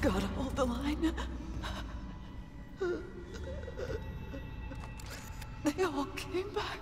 Gotta hold the line. They all came back.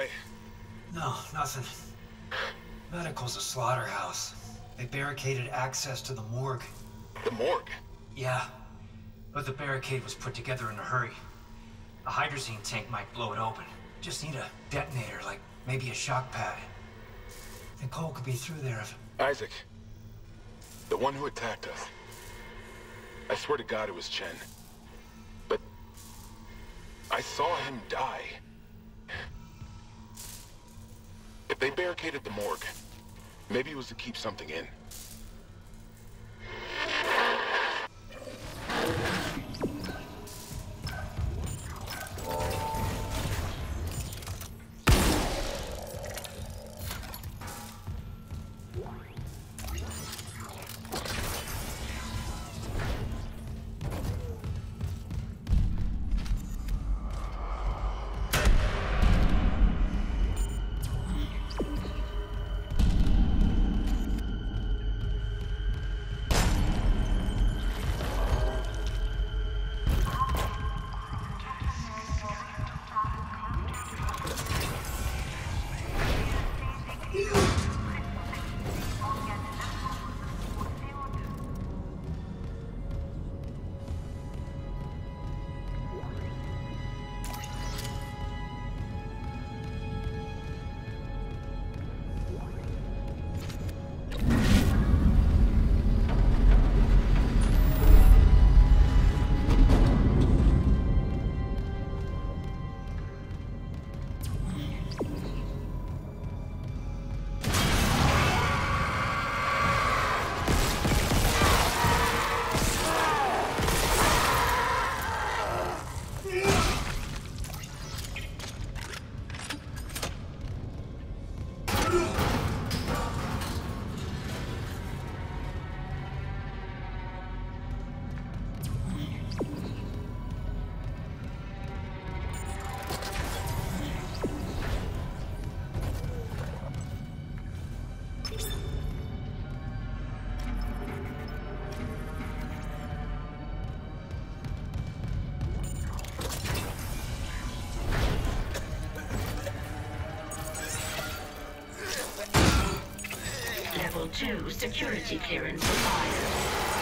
Ran the other way. No, nothing. Medical's a slaughterhouse. They barricaded access to the morgue. The morgue. Yeah, but the barricade was put together in a hurry. A hydrazine tank might blow it open. Just need a detonator, like maybe a shock pad. Nicole could be through there if... Isaac. The one who attacked us. I swear to God it was Chen. But... I saw him die. They barricaded the morgue, maybe it was to keep something in. Level 2 security clearance required.